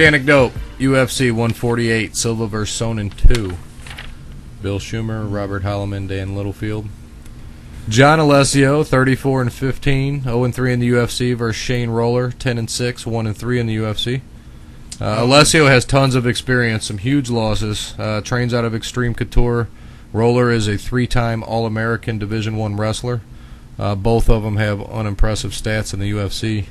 Organic Dope, UFC 148, Silva vs. Sonnen 2. Bill Schumer, Robert Hallaman, Dan Littlefield. John Alessio, 34 and 15, 0 and 3 in the UFC versus Shane Roller, 10 and 6, 1 and 3 in the UFC. Uh, Alessio has tons of experience, some huge losses. Uh, trains out of Extreme Couture. Roller is a three-time All-American Division One wrestler. Uh, both of them have unimpressive stats in the UFC.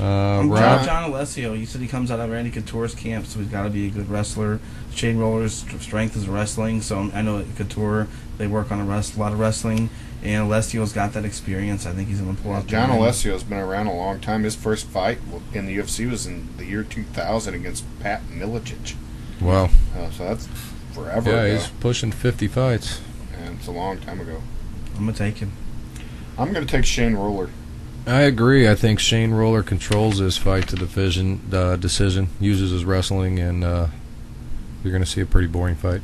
Uh, I'm Rob, John, John Alessio. He said he comes out of Randy Couture's camp, so he's got to be a good wrestler. Shane Roller's strength is wrestling, so I know at Couture they work on a, rest, a lot of wrestling, and Alessio's got that experience. I think he's going to pull Well, out. John. Alessio's been around a long time. His first fight in the UFC was in the year 2000 against Pat Miletich. wow. Uh, so that's forever Yeah, ago. he's pushing 50 fights. And it's a long time ago. I'm going to take him. I'm going to take Shane Roller. I agree. I think Shane Roller controls this fight to the division uh, decision, uses his wrestling, and uh, you're going to see a pretty boring fight.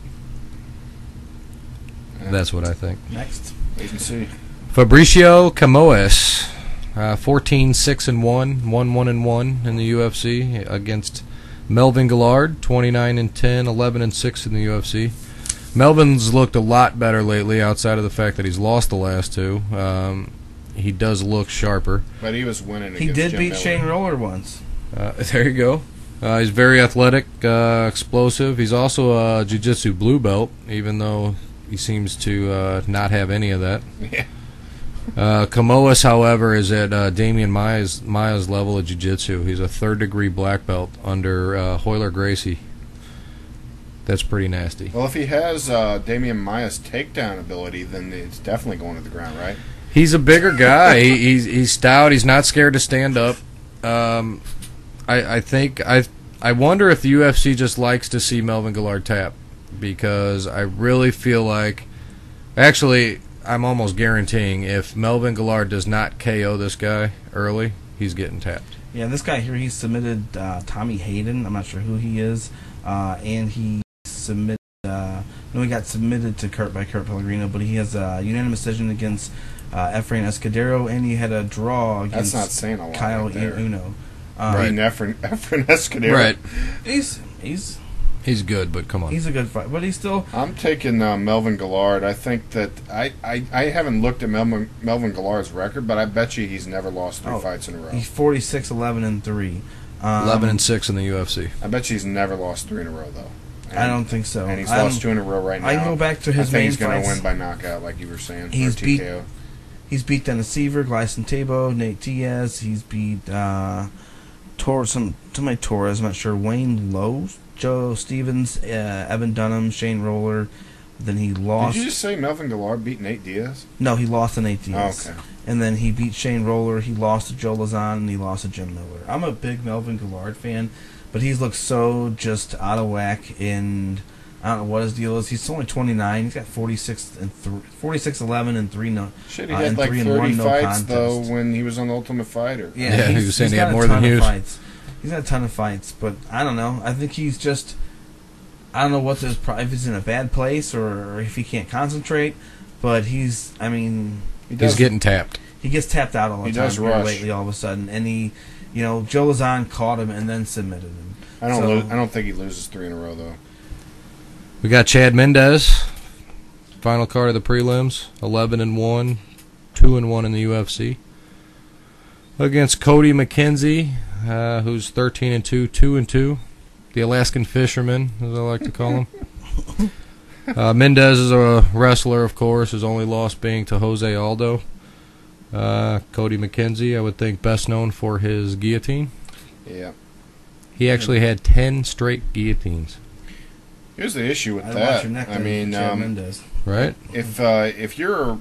That's what I think. Next. Wait and see. Fabricio Camoes, uh, 14 6 and 1, 1 1 and 1 in the UFC against Melvin Guillard, 29 and 10, 11 and 6 in the UFC. Melvin's looked a lot better lately outside of the fact that he's lost the last two. Um, he does look sharper. But he was winning He did Jim beat Miller. Shane Roller once. Uh, there you go. Uh, he's very athletic, uh, explosive. He's also a jiu-jitsu blue belt, even though he seems to uh, not have any of that. Yeah. Uh, Camoes, however, is at uh, Damian Maia's, Maia's level of jiu-jitsu. He's a third-degree black belt under uh, Royler Gracie. That's pretty nasty. Well, if he has uh, Damian Maia's takedown ability, then it's definitely going to the ground, right? He's a bigger guy. he, he's he's stout. He's not scared to stand up. Um, I I think I I wonder if the UFC just likes to see Melvin Guillard tap because I really feel like actually I'm almost guaranteeing if Melvin Guillard does not KO this guy early, he's getting tapped. Yeah, this guy here, he submitted uh, Tommy Hayden. I'm not sure who he is. Uh, and he submitted, uh, no, he got submitted to Kurt by Kurt Pellegrino, but he has a unanimous decision against uh, Efrain Escudero, and he had a draw That's against not saying a lot. Caol right there. Uno. Um, Right. Beating Efren, Efren Escudero. He's he's He's good, but come on. he's a good fight, but he's still I'm taking uh, Melvin Guillard. I think that I, I, I haven't looked at Melvin, Melvin Guillard's record, but I bet you he's never lost three Oh, fights in a row. he's 46, 11, and three. Um, 11 and 6 in the UFC. I bet you he's never lost three in a row though. And, I don't think so. And he's I lost don't- two in a row right now. I go back to his I think main he's going to win by knockout, like you were saying. He's or beat- TKO. He's beat Dennis Siver, Gleison Tibau, Nate Diaz. He's beat uh, Tor some somebody Torres. I'm not sure. Wayne Lowe, Joe Stevens, uh, Evan Dunham, Shane Roller. Then he lost. Did you just say Melvin Guillard beat Nate Diaz? no, he lost to Nate Oh, Diaz. okay. And then he beat Shane Roller. He lost to Joe Lauzon, and he lost to Jim Miller. I'm a big Melvin Guillard fan, but he's looked so just out of whack. And I don't know what his deal is. He's only 29. He's got 46 and th- 46, 11, and three no. Shit, he Uh, had and like three and 30 one, no fights contest. though when he was on the Ultimate Fighter. Yeah, he he's- was saying he's he had got a more than ton of Hughes. Fights. He's got a ton of fights, but I don't know. I think he's just. I don't know what his pro- if he's in a bad place or, or if he can't concentrate, but he's. I mean, He does He's getting tapped. he gets tapped out all the He time does here rush. lately. All of a sudden, and he, you know, Joe Lauzon caught him and then submitted him. I don't. So- lo- I don't think he loses three in a row though. We got Chad Mendes, final card of the prelims, 11 and 1, 2 and 1 in the UFC. Against Cody McKenzie, uh, who's 13 and 2, 2 and 2. The Alaskan fisherman, as I like to call him. uh, Mendes is a wrestler, of course, his only loss being to Jose Aldo. Uh, Cody McKenzie, I would think best known for his guillotine. Yeah. He actually had 10 straight guillotines, Here's the issue with I'd watch that. your neck I mean, Chad um, Mendes. right? if uh, if you're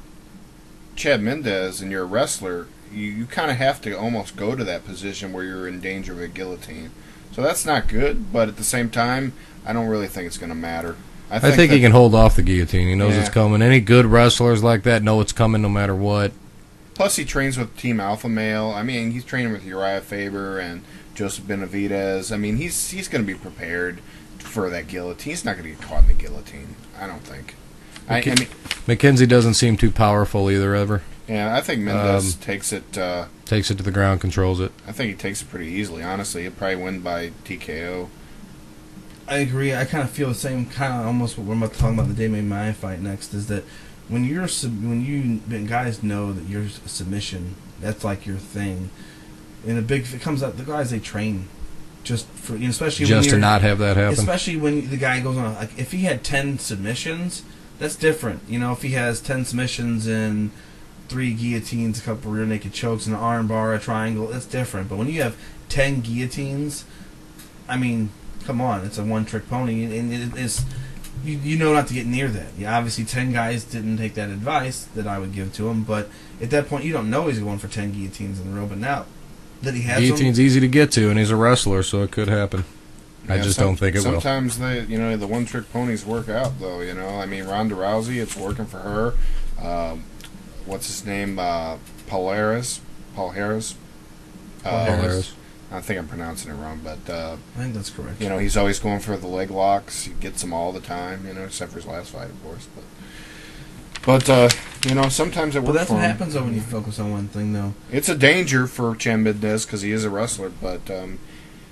Chad Mendes and you're a wrestler, you, you kind of have to almost go to that position where you're in danger of a guillotine. So that's not good, but at the same time, I don't really think it's going to matter. I I think, think, that- he can hold off the guillotine. He knows Yeah. it's coming. Any good wrestlers like that know it's coming no matter what. Plus, he trains with Team Alpha Male. I mean, he's training with Urijah Faber and Joseph Benavidez. I mean, he's he's going to be prepared for that guillotine. He's not going to get caught in the guillotine. I don't think. I, I mean, McKenzie doesn't seem too powerful either, ever. Yeah, I think Mendes Um, takes it. Uh, Takes it to the ground, controls it. I think he takes it pretty easily. Honestly, he'll probably win by TKO. I agree. I kind of feel the same kind of almost what we're about to talk about the Damian Maia fight next is that when you're sub- when you when guys know that you're a submission, that's like your thing. And a big if it comes out the guys they train just for you know, especially when Just to not have that happen. especially when the guy goes on like if he had 10 submissions that's different. You know if he has 10 submissions and three guillotines a couple rear naked chokes an arm bar a triangle that's different. But when you have 10 guillotines i mean come on it's a one trick pony and it's you, you know not to get near that. Yeah, obviously 10 guys didn't take that advice that i would give to him but at that point you don't know he's going for 10 guillotines in a row but now that he has them, Guillotine's easy to get to, and he's a wrestler, so it could happen. I just some- don't think it will. Sometimes they, you know, the one trick ponies work out though. You know, I mean, Ronda Rousey, it's working for her. Um, what's his name? Uh, Paul Harris. Paul Harris. Paul Uh, Paul Harris. Harris. I think I'm pronouncing it wrong, but uh, i think that's correct you know, he's always going for the leg locks. He gets them all the time. You know, except for his last fight, of course. But, but uh, you know, sometimes it but works that's for what him. happens though when you focus on one thing though It's a danger for Chen Mendes because he is a wrestler, but um,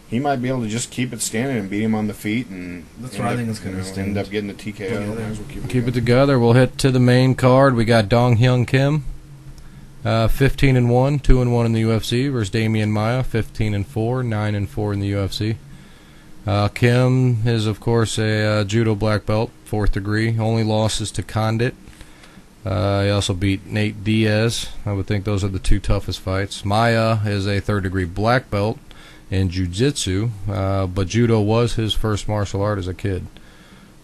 he might be able to just keep it standing and beat him on the feet, and That's end what I think is gonna you know, stand end up getting the TKO. together. Well keep it Keep it together. together. We'll hit to the main card. We got Dong Hyun Kim, uh, 15 and one, two and one in the UFC, versus Damian Maya, 15 and four, nine and four in the UFC. Uh, Kim is of course a uh, judo black belt, fourth degree. Only losses to Condit. Uh, he also beat Nate Diaz. I would think those are the two toughest fights. Maia is a third degree black belt in jiu-jitsu, uh, but judo was his first martial art as a kid.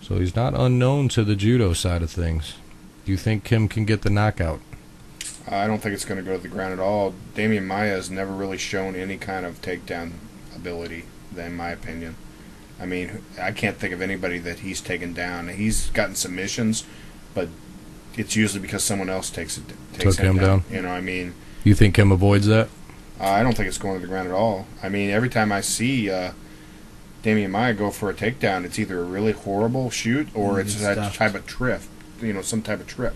So he's not unknown to the judo side of things. Do you think Kim can get the knockout? I don't think it's going to go to the ground at all. Damian Maia has never really shown any kind of takedown ability, in my opinion. I mean, I can't think of anybody that he's taken down. He's gotten submissions, but it's usually because someone else takes it takes Took him down. You know, I mean, You think Kim avoids that? Uh, I don't think it's going to the ground at all. I mean, every time I see uh, Damian Maia go for a takedown, it's either a really horrible shoot or Mm, it's it's that stuffed. type of trip. You know, some type of trip.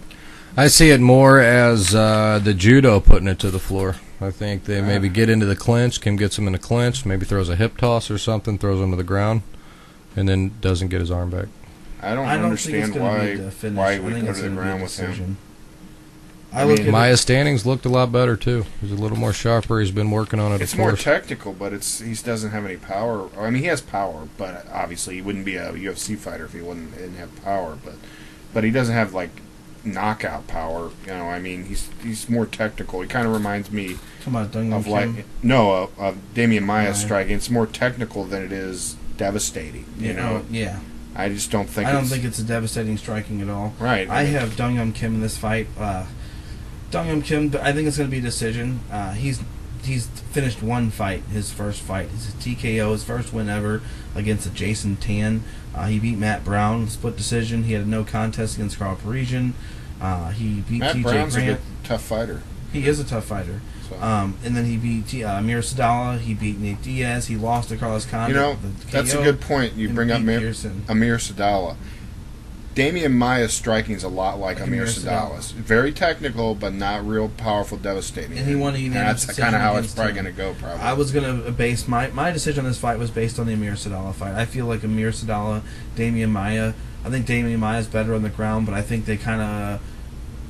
I see it more as uh, the judo putting it to the floor. I think they maybe get into the clinch. Kim gets him in the clinch, maybe throws a hip toss or something, throws him to the ground, and then doesn't get his arm back. I don't, I don't think it's understand going to why be the finish. why he I would think go it's to the gonna be a ground with him. decision. I, I look mean, at Maia's standings looked a lot better too. He's a little more sharper. He's been working on it. It's more course. technical, but it's he doesn't have any power. I mean, he has power, but obviously he wouldn't be a UFC fighter if he wouldn't didn't have power. But but he doesn't have like knockout power. You know, I mean, he's he's more technical. He kind of reminds me. Talking of Kim. like no of, of Damian Maia's Maia. striking. It's more technical than it is devastating. You you know, know, yeah. I just don't think. I don't it's, think it's a devastating striking at all. right. I mean, have Dong Hyun Kim in this fight. Uh, Dong Hyun Kim, but I think it's going to be a decision. Uh, he's he's finished one fight, his first fight. It's a TKO, his first win ever against a Jason Tan. Uh, he beat Matt Brown, split decision. He had a no contest against Karo Parisyan. Uh, he beat Matt TJ Brown's a Grant. good, tough fighter. He is a tough fighter. Um, and then he beat uh, Amir Sadollah. He beat Nate Diaz. He lost to Carlos Condit. you know, that's a good point. You bring up Amir. Amir Sadollah. Damian Maia's striking is a lot like, Like Amir Amir Sadollah's. Very technical, but not real powerful, devastating. And he won a unanimous That's kind of how it's probably going to go. Probably. I was gonna base my my decision on this fight was based on the Amir Sadollah fight. I feel like Amir Sadollah, Damian Maia. I think Damian Maia is better on the ground, but I think they kind of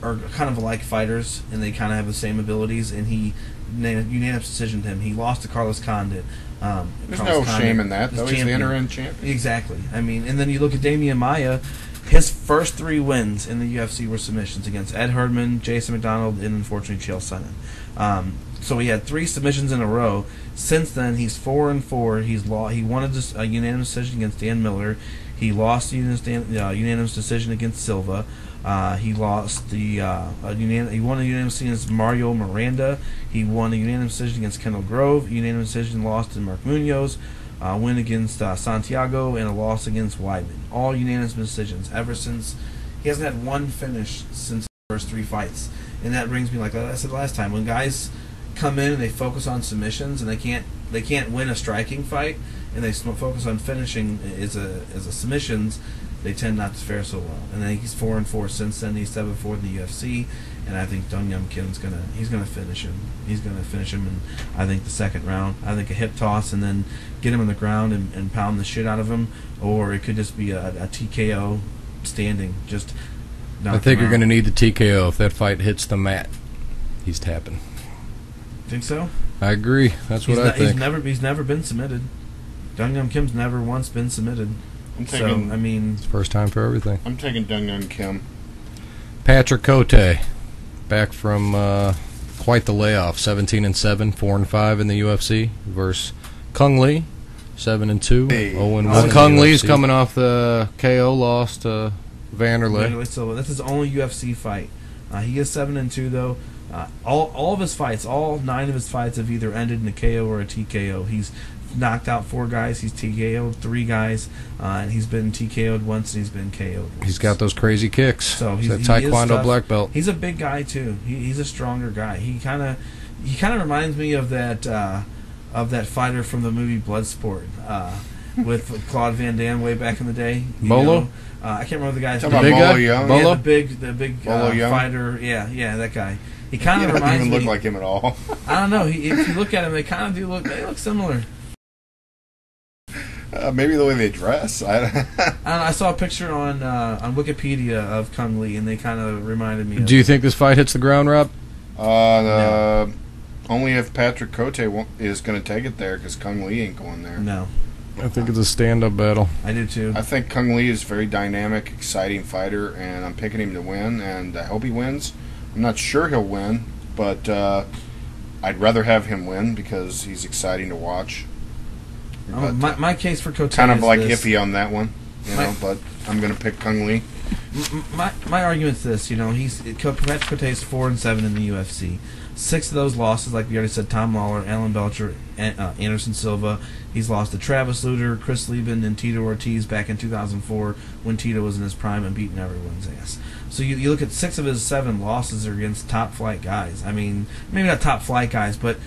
are kind of like fighters, and they kind of have the same abilities. And he unanimous decision to him. He lost to Carlos Condit. Um, There's Carlos no Condit shame in that, though. He's the interim champion. Exactly. I mean, and then you look at Damian Maia. His first three wins in the UFC were submissions against Ed Herman, Jason MacDonald, and unfortunately Chael Sonnen. Um, so he had three submissions in a row. Since then, he's four and four. He's law. He won a, a unanimous decision against Dan Miller. He lost a unanimous, uh, unanimous decision against Silva. Uh, he lost the uh, he won a unanimous decision against Mario Miranda. He won a unanimous decision against Kendall Grove. Unanimous decision lost to Mark Munoz. Uh, win against uh, Santiago and a loss against Weidman. All unanimous decisions ever since. He hasn't had one finish since the first three fights, and that brings me like I said last time when guys come in and they focus on submissions and they can't they can't win a striking fight and they focus on finishing as a as a submissions. They tend not to fare so well. And then he's four and four since then. He's seven four in the UFC, and I think Dong Hyun Kim's gonna he's gonna finish him. He's gonna finish him, and I think the second round. I think a hip toss and then get him on the ground and, and pound the shit out of him, or it could just be a, a TKO standing. Just I think you're going to need the TKO if that fight hits the mat. He's tapping. Think so? I agree. That's what he's I ne- think. He's never he's never been submitted. Dong Hyun Kim's never once been submitted. I'm So taking I mean, It's first time for everything. I'm taking Dong Hyun Kim. Patrick Cote, back from uh, quite the layoff. 17 and 7, 4 and 5 in the UFC versus Cung Le, 7 and 2, Hey. 0 and 1. Cung Le's UFC. coming off the KO loss to Wanderlei. Wanderlei Silva. That's his only UFC fight. Uh, he is seven and two though. Uh, all all of his fights, all nine of his fights have either ended in a KO or a TKO. He's knocked out four guys. He's TKO'd three guys, uh, and he's been TKO'd once and he's been KO'd. Once. He's got those crazy kicks. So He's he's- a Taekwondo tough. black belt. He's a big guy too. He, he's a stronger guy. He kind of he kind of reminds me of that uh, of that fighter from the movie Bloodsport uh, with Claude Van Damme way back in the day. you Bolo? Uh, I can't remember the guy's name. about big Bolo? Young. Bolo? Yeah, the big, the big uh, fighter. Yeah, yeah, that guy. He He kind of doesn't reminds even me. look like him at all. I don't know. He, if you look at him, they kind of do look. They look similar. Uh, maybe the way they dress. I, I, don't I saw a picture on uh, on Wikipedia of Cung Le, and they kind of reminded me. Of, Do you think this fight hits the ground, Rob? uh, the, only if Patrick Cote is going to take it there because Cung Le ain't going there. No, I think it's a stand-up battle. I do too. I think Cung Le is a very dynamic, exciting fighter, and I'm picking him to win, and I hope he wins. I'm not sure he'll win, but uh, I'd rather have him win because he's exciting to watch. Oh, my, my case for Cote kind of is like this. iffy on that one, you My- know. But I'm going to pick Cung Le. My my argument's this, you know, he's Patrick is four and seven in the UFC. Six of those losses, like we already said, Tom Lawlor, Alan Belcher, uh, Anderson Silva. He's lost to Travis Lutter, Chris Leben, and Tito Ortiz back in 2004 when Tito was in his prime and beating everyone's ass. So you, you look at six of his seven losses are against top flight guys. I mean, maybe not top flight guys, but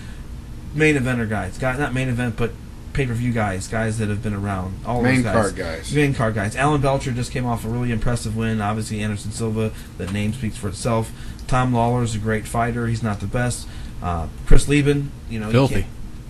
main eventer guys. Guy, not main event, but pay per view guys, guys that have been around. All Main those guys. card guys. Main card guys. Alan Belcher just came off a really impressive win. Obviously, Anderson Silva, that name speaks for itself. Tom Lawlor is a great fighter. He's not the best. Uh, Chris Leben, you know, you Filthy.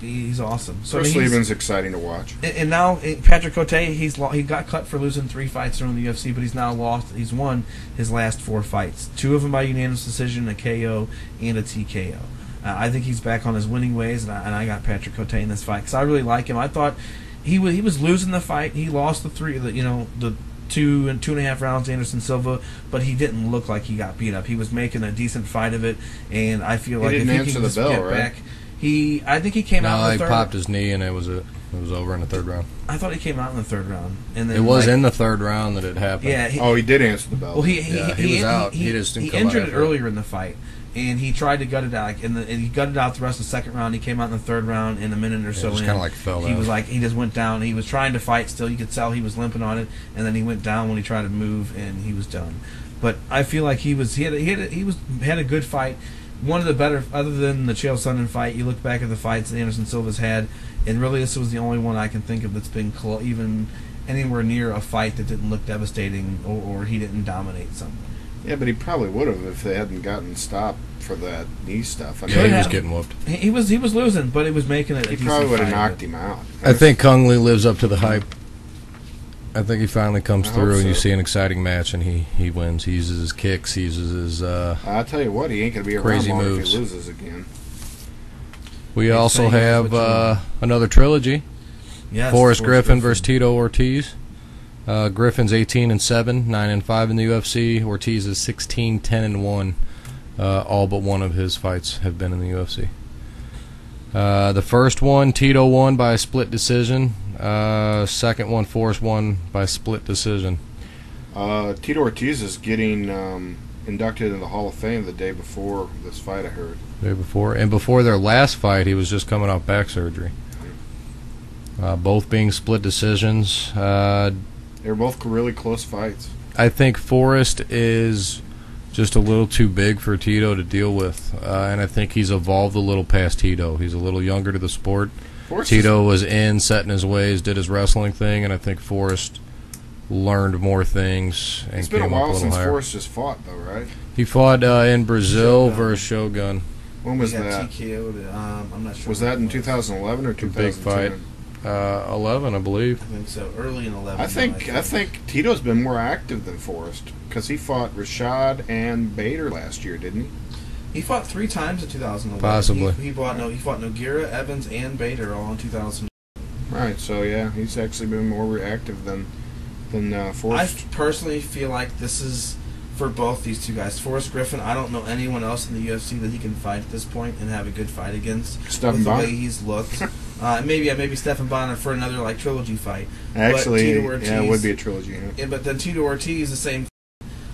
he- he's awesome. So I Chris mean, Leben's exciting to watch. and, and now eh, Patrick Cote, he's lo- he got cut for losing three fights during the UFC, but he's now lost. He's won his last four fights, two of them by unanimous decision, a KO and a TKO. Uh, I think he's back on his winning ways, and I, and I got Patrick Cote in this fight because I really like him. I thought he was he was losing the fight. He lost the three, the, you know, the two and two and a half rounds to Anderson Silva, but he didn't look like he got beat up. He was making a decent fight of it, and I feel He like didn't if he answer can the just bell, get right? back. He, I think he came out No, in he the third. popped his knee and it was it. It was over in the third round. I thought he came out in the third round, and then It was like, in the third round that it happened. Yeah, he, Oh, he did answer the bell. well, he he, Yeah, he, he was out. He, He just didn't he come out injured it earlier in the fight, and he tried to gut it out, like, and, the, and he gutted out the rest of the second round. He came out in the third round in a minute or so. just kinda like fell He out. was like he just went down. He was trying to fight still. You could tell he was limping on it, and then he went down when he tried to move, and he was done. But I feel like he was he had a, he had a, he was had a good fight. One of the better, other than the Chael Sonnen fight, you look back at the fights that Anderson Silva's had, and really this was the only one I can think of that's been clo- even anywhere near a fight that didn't look devastating or, or he didn't dominate someone. Yeah, but he probably would have if they hadn't gotten stopped for that knee stuff. I Yeah, he was getting whooped. He, he was he was losing, but it was making it. he decent probably would have knocked him out. I think Cung Le lives up to the hype. I think he finally comes I through, hope and you see an exciting match, and he, he wins. He uses his kicks, he uses his. Uh, I'll tell you what, he ain't going to be around Crazy long moves. if he loses again. we He's also have uh, another trilogy: Yes, Forrest Griffin versus Tito Ortiz. Uh, Griffin's 18 and 7, 9 and 5 in the UFC. Ortiz is 16, 10 and 1. Uh, all but one of his fights have been in the UFC. Uh, the first one, Tito won by a split decision. Uh, second one, Forrest won by split decision. Uh, Tito Ortiz is getting um, inducted in the Hall of Fame the day before this fight. I heard. day before. And before their last fight, he was just coming off back surgery. Uh, both being split decisions. They were both really close fights. I think Forrest is just a little too big for Tito to deal with, uh, and I think he's evolved a little past Tito. He's a little younger to the sport. Forrest is- Tito was in, set in his ways, did his wrestling thing, and I think Forrest learned more things and It's been a came up while little since higher. Forrest just fought, though, right? He fought uh, in Brazil Shogun. versus Shogun. When was that? Um, I'm not sure. Was that in 2011 or big 2010? fight. Uh, 11, I believe. I think so. Early in 11. I think I think Tito's been more active than Forrest because he fought Rashad and Bader last year, didn't he? He fought three times in 2011. Possibly. He, he fought no. He fought Nogueira, Evans, and Bader all in 2000. Right. So yeah, he's actually been more reactive than than uh, I personally feel like this is for both these two guys. Forrest Griffin. I don't know anyone else in the UFC that he can fight at this point and have a good fight against. Stephen with the way he's looked. uh, maybe yeah, maybe Stephan Bonnar for another like trilogy fight. Actually, Tito yeah, it Ortiz- would be a trilogy. Yeah. Yeah, but then Tito Ortiz, the same.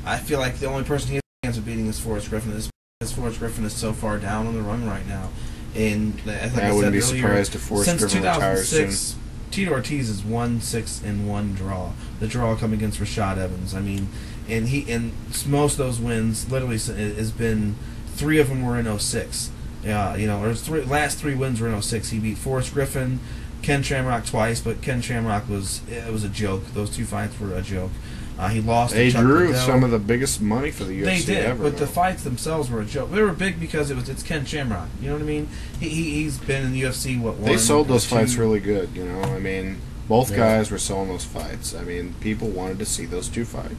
I feel like the only person he has a chance of beating is Forrest Griffin. Is because Forrest Griffin is so far down on the run right now, and I think I I, wouldn't said be earlier, surprised if Forrest since Griffin retires 2006, Tito Ortiz is one six and one draw. The draw coming against Rashad Evans. I mean, and he and most of those wins literally has been three of them were in 06. Yeah, you know, or three last three wins were in 06. He beat Forrest Griffin, Ken Shamrock twice, but Ken Shamrock was it was a joke. Those two fights were a joke. Uh, he lost. They to Chuck drew Liddell. some of the biggest money for the UFC They did, ever. but the fights themselves were a joke. They were big because it was it's Ken Shamrock. You know what I mean? He, he he's been in the UFC what one? they sold those two- fights really good. You know, I mean, both Yeah. guys were selling those fights. I mean, people wanted to see those two fight.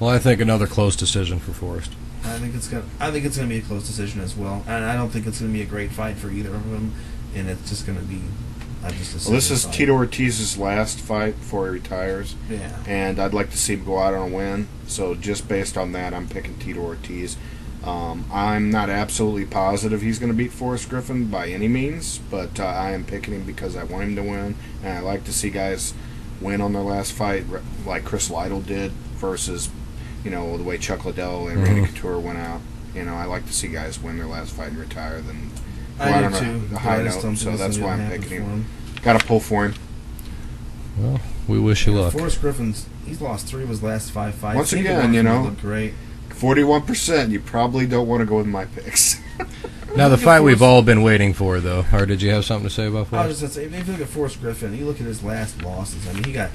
Well, I think another close decision for Forrest. I think it's gonna. I think it's gonna be a close decision as well, and I don't think it's gonna be a great fight for either of them. And it's just gonna be. I just. Well, this is fight. Tito Ortiz's last fight before he retires, Yeah. and I'd like to see him go out on a win. So just based on that, I'm picking Tito Ortiz. Um, I'm not absolutely positive he's going to beat Forrest Griffin by any means, but uh, I am picking him because I want him to win, and I like to see guys win on their last fight, like Chris Lytle did, versus you know the way Chuck Liddell and Randy Mhm. Couture went out. You know, I like to see guys win their last fight and retire than go I out do on a- too. a but high note, don't so that's why I'm picking for him. Got to pull for him. Well, we wish you luck. Forrest Griffin's he's lost three of his last five fights. Once Neither again, you know, look great. Forty-one percent. You probably don't want to go with my picks. Now, the Look at fight we've all been waiting for, though. Or did you have something to say about I was just gonna say, if you look at Forrest Griffin, you look at his last losses. I mean, he got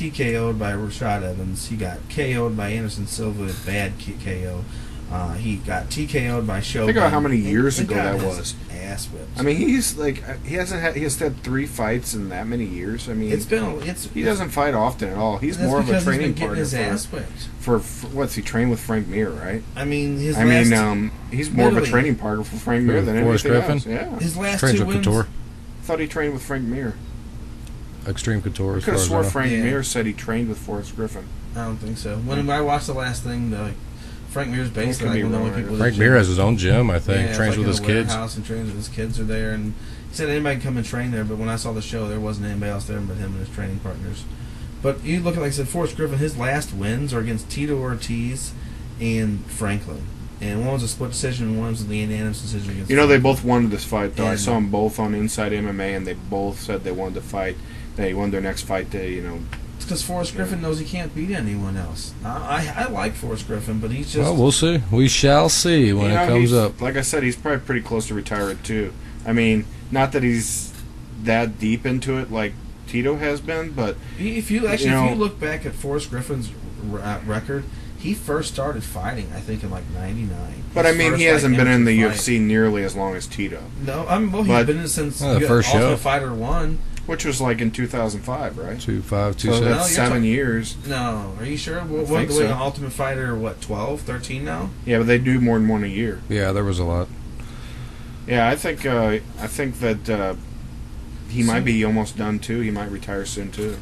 TKO'd by Rashad Evans. He got KO'd by Anderson Silva, a bad KO. Uh, he got TKO'd by Shogun. Think about how many And years he ago got that his was. Ass whipped. I mean, he's like he hasn't had he has had three fights in that many years. I mean, it's been it's he doesn't fight often at all. He's more of a training he's been partner his for, ass whipped. for, for what's he trained with Frank Mir, right? I mean, his I last mean, um, he's more of a training partner for Frank Mir than Forrest anything Griffin? else. Yeah, his last Trains two wins. Couture. I thought he trained with Frank Mir. Extreme Couture, I as could far have as I swore know. Frank Yeah. Mir said he trained with Forrest Griffin. I don't think so. When I watched the last thing, the, like, Frank Mir's could basically be like, one of the only I people. Frank that Mir has his own gym, I think. Yeah, Trains like with his a kids. warehouse and trains with his kids are there. And he said anybody can come and train there, but when I saw the show, there wasn't anybody else there but him and his training partners. But you look at, like I said, Forrest Griffin, his last wins are against Tito Ortiz and Franklin. And one was a split decision, and one was the unanimous decision against You know, they both wanted this fight, though. I And- saw them both on Inside MMA, and they both said they wanted to fight. They won their next fight to, you know, It's because Forrest Griffin knows he can't beat anyone else. I, I, I like Forrest Griffin, but he's just. Well, we'll see. We shall see when You know, it comes up. Like I said, he's probably pretty close to retired too. I mean, not that he's that deep into it like Tito has been, but If you actually, You know- if you look back at Forrest Griffin's r- uh, record, he first started fighting, I think, in like '99. but I mean, he hasn't been in the UFC nearly as long as Tito, No, I mean, well, he's But- been in since the first Ultimate show. Fighter One. Which was like in 2005, right? Two five two So six. No, that's you're seven talking- years. No, are you sure? What, I what the so. on Ultimate Fighter? What 12, 13 now? Yeah, but they do more than one a year. Yeah, there was a lot. Yeah, I think uh, I think that uh, he So- might be almost done too. He might retire soon too.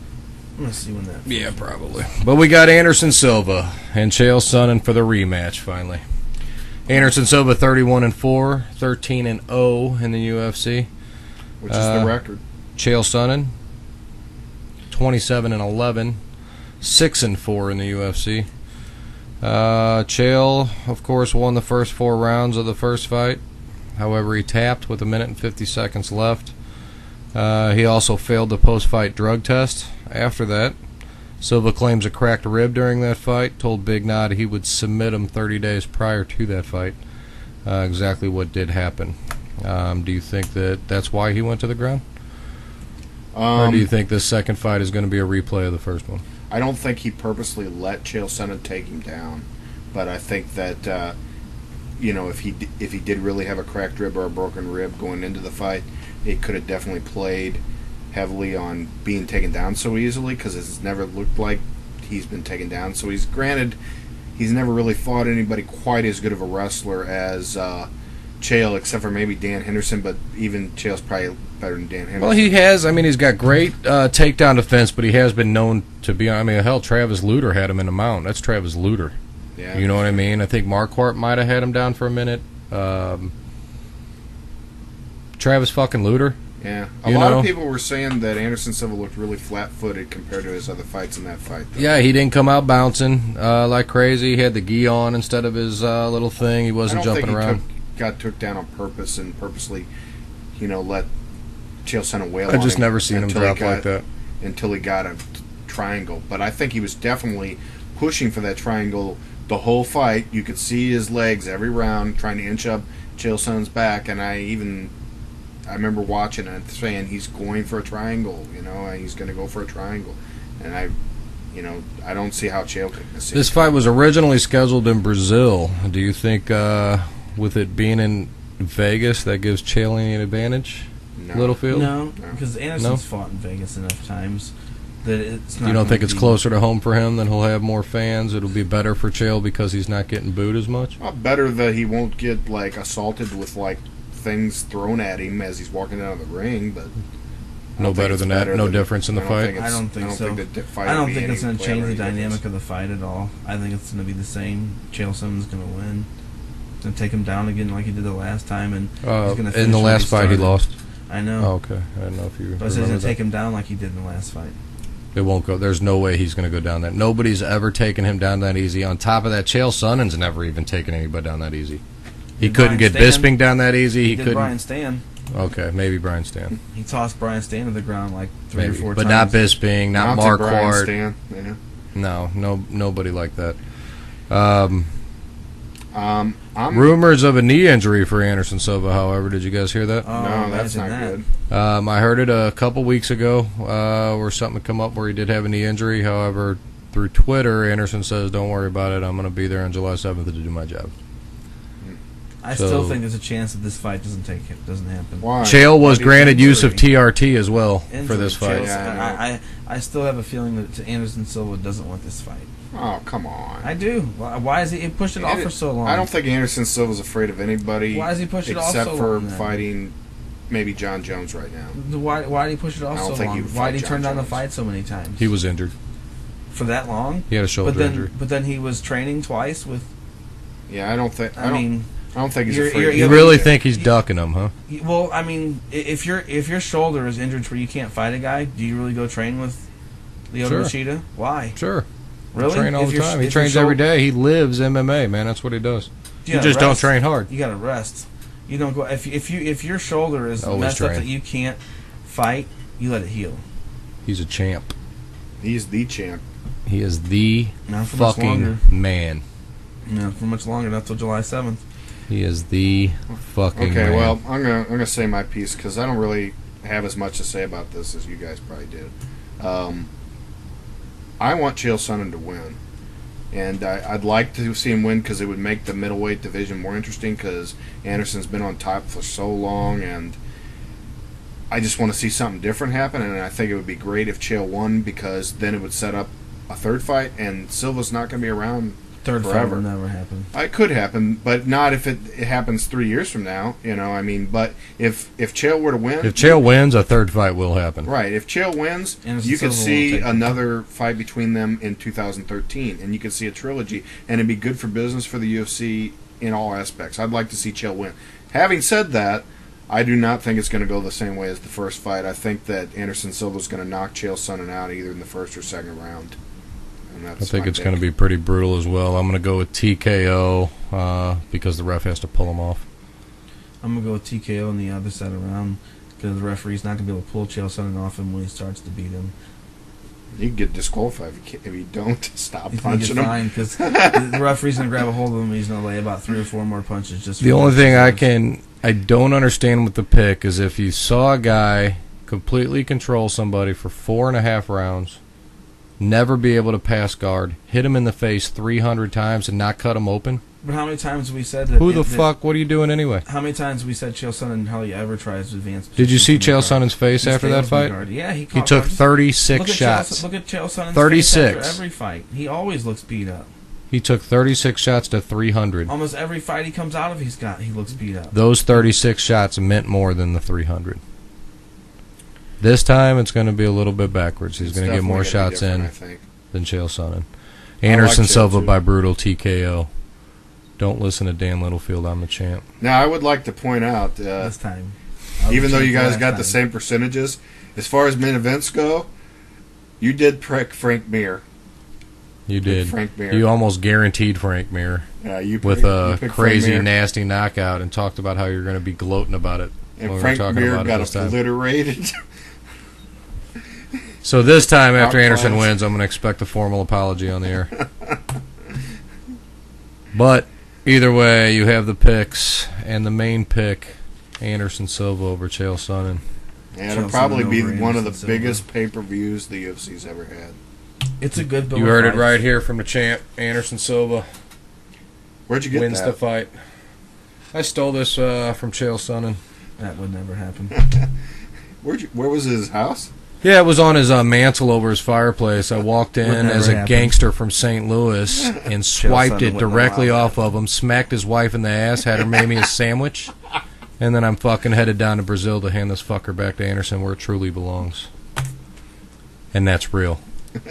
I'm gonna see when that. Yeah, probably. But we got Anderson Silva and Chael Sonnen for the rematch finally. Anderson Silva 31 and 4, 13 and 0 in the UFC. Which is Uh, the record. Chael Sonnen 27 and 11, 6 and 4 in the UFC. Uh, Chael, of course, won the first four rounds of the first fight. However, he tapped with a minute and 50 seconds left. Uh, he also failed the post-fight drug test. After that, Silva claims a cracked rib during that fight. Told Big Nog he would submit him 30 days prior to that fight. Uh, exactly what did happen. Um, do you think that that's why he went to the ground? Or Um, do you think this second fight is going to be a replay of the first one? I don't think he purposely let Chael Sonnen take him down, but I think that uh, you know if he d- if he did really have a cracked rib or a broken rib going into the fight, it could have definitely played heavily on being taken down so easily because it's never looked like he's been taken down. So he's granted he's never really fought anybody quite as good of a wrestler as uh, Chael, except for maybe Dan Henderson. But even Chael's probably better than Dan Henderson. Well, he has. I mean, he's got great uh, takedown defense, but he has been known to be. I mean, hell, Travis Lutter had him in the mount. That's Travis Lutter. yeah, You know what I mean? I think Marquardt might have had him down for a minute. Um, Travis fucking Lutter. Yeah, a You lot know? of people were saying that Anderson Silva looked really flat-footed compared to his other fights in that fight. though. Yeah, he didn't come out bouncing uh, like crazy. He had the gi on instead of his uh, little thing. He wasn't jumping he around. Took, got took down on purpose and purposely, you know, let Chael Sonnen wail. I on just never seen him drop got- like that. until he got a t- triangle. But I think he was definitely pushing for that triangle the whole fight. You could see his legs every round, trying to inch up Chael back, and I even. I remember watching it saying he's going for a triangle, you know, he's going to go for a triangle, and I, you know, I don't see how Chael could miss it. This fight was originally scheduled in Brazil. Do you think, uh, with it being in Vegas, that gives Chael any advantage? No. Littlefield? No, No. because Anderson's fought in Vegas enough times that it's not. You don't gonna think it's be- closer to home for him? Then he'll have more fans. It'll be better for Chael because he's not getting booed as much. Well, better that he won't get like assaulted with like things thrown at him as he's walking out of the ring, but I No don't think better it's than that. No difference in the I don't fight? think it's- I don't think I don't so. think the di- fight I don't be think it's going to play change the any dynamic of the fight at all. I think it's going to be the same. Chael Sonnen's going to win and take him down again like he did the last time. And Uh, He's gonna in finish the what last he fight, he started. lost. I know. Oh, okay. I don't know if you but I said he's going to take him down like he did in the last fight. It won't go. There's no way he's going to go down that. Nobody's ever taken him down that easy. On top of that, Chael Sonnen's never even taken anybody down that easy. He Did couldn't Brian get Stan- Bisping down that easy. He, He, did couldn't. Brian Stann. Okay, maybe Brian Stann. He tossed Brian Stann to the ground like three Maybe, or four but times. But not Bisping, not Mounted Brian Marquardt. Stann, yeah. No, no, nobody like that. Um, Um, I'm rumors of a knee injury for Anderson Silva. However, did you guys hear that? Oh, no, that's not that. good. Um, I heard it a couple weeks ago, uh, where something come up where he did have a knee injury. However, through Twitter, Anderson says, "Don't worry about it. I'm going to be there on July 7th to do my job." I So- still think there's a chance that this fight doesn't take doesn't happen. Why? Chael was Why granted use of? TRT as well for this fight. Yeah, I I, I, I still have a feeling that Anderson Silva doesn't want this fight. Oh, come on. I do. Why, why is he, he pushed it off for so long? I don't think Anderson Silva's afraid of anybody. Why is he push it off except so for long, then? fighting maybe Jon Jones right now? Why, why did he push it off I don't so think long? he Why fight did he John turn down the fight so many times? He was injured. for that long. He had a shoulder But then, injury. but then he was training twice with. Yeah, I don't think. I, I, don't. mean, I don't think he's you're- afraid. you're- You Yeah, really but- think he's ducking him, huh? well, I mean, if your if your shoulder is injured where you can't fight a guy, do you really go train with Lyoto Sure. Machida? Why? Sure. Really? Train all If the time. He trains every day. He lives MMA, man. That's what he does. You gotta just don't train hard. You got to rest. You don't go if if you if your shoulder is Always messed up that you can't fight, you let it heal. He's a champ. He's the champ. He is the Not for fucking man. No, for much longer. Not till July seventh. He is the fucking Okay, man. well, I'm gonna I'm gonna say my piece because I don't really have as much to say about this as you guys probably did. Um, I want Chael Sonnen to win, and I, I'd like to see him win because it would make the middleweight division more interesting because Anderson's been on top for so long, and I just want to see something different happen. And I think it would be great if Chael won because then it would set up a third fight, and Silva's not going to be around Third fight Forever. will never happen. it could happen, but not if it, it happens three years from now. You know, I mean, but if if Chael were to win, if Chael wins, a third fight will happen. right? If Chael wins, Anderson you could Silva see take it. another fight between them in 2013, and you could see a trilogy, and it'd be good for business for the UFC in all aspects. I'd like to see Chael win. Having said that, I do not think it's going to go the same way as the first fight. I think that Anderson Silva is going to knock Chael Sonnen out either in the first or second round. And that's I think it's going to be pretty brutal as well. I'm going to go with TKO uh, because the ref has to pull him off. I'm gonna go with TKO on the other side around because the referee's not gonna be able to pull Chael Sonnen off him when he starts to beat him. You can get disqualified if you, ca- if you don't stop He's punching him. fined because the the referee's gonna grab a hold of him. and He's gonna lay about three or four more punches. Just The only thing I can I don't understand with the pick is if you saw a guy completely control somebody for four and a half rounds never be able to pass guard, hit him in the face 300 times, and not cut him open? But how many times have we said that? Who the fuck? What are you doing anyway? How many times have we said Chael Sonnen hardly ever tries to advance? Did you see Chael? Sonnen's face He after that stays in the fight? guard. Yeah, he, He took 36 look shots. Chael, look at Chael Sonnen's 36. face after every fight. He always looks beat up. He took 36 shots to 300. Almost every fight he comes out of, he's got he looks beat up. Those 36 shots meant more than the 300. This time it's going to be a little bit backwards. He's It's going to get more definitely gonna be shots different, in I think. than Chael Sonnen. I Anderson like Chael, Silva too. by brutal TKO. Don't listen to Dan Littlefield. I'm the champ. Now, I would like to point out, uh, this time. I was even though you guys last got time. the same percentages, as far as main events go, you did prick Frank Mir. You did. Frank Mir. You almost guaranteed Frank Mir Uh, you with picked- you a picked Frank crazy, Mir. nasty knockout and talked about how you're going to be gloating about it. when and we Frank talking Mir about it got this time. obliterated. So this time, after Anderson Outclassed. wins, I'm going to expect a formal apology on the air. but either way, you have the picks and the main pick: Anderson Silva over Chael Sonnen. and it'll Chael probably Sonnen be over one of the Silva. biggest pay per views the UFC's ever had. It's a good. bill You of heard it fights. right here from the champ. Anderson Silva Where'd you get wins that? the fight. I stole this uh, from Chael Sonnen. That would never happen. Where'd you, where was his house? Yeah, it was on his uh, mantle over his fireplace. I walked in as a happen. gangster from St. Louis and swiped it directly off of him, smacked his wife in the ass, had her make me a sandwich, and then I'm fucking headed down to Brazil to hand this fucker back to Anderson where it truly belongs. And that's real.